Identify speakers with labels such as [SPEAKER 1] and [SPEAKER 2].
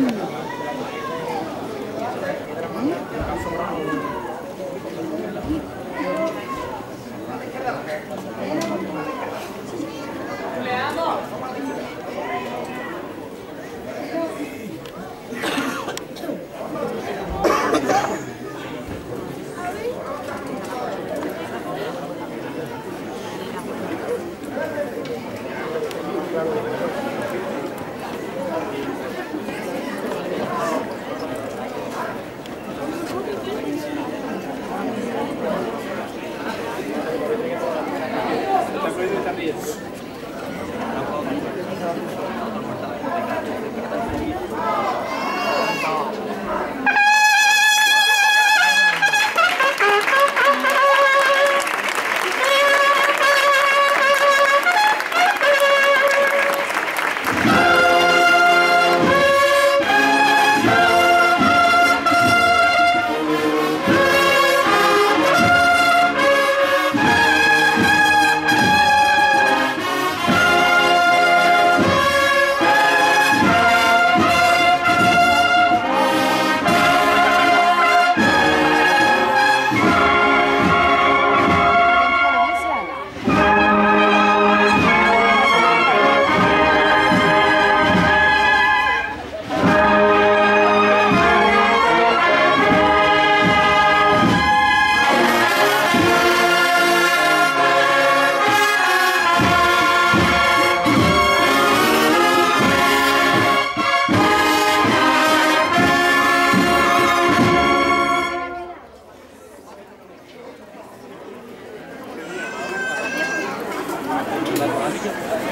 [SPEAKER 1] Hmm.
[SPEAKER 2] です。Thank you.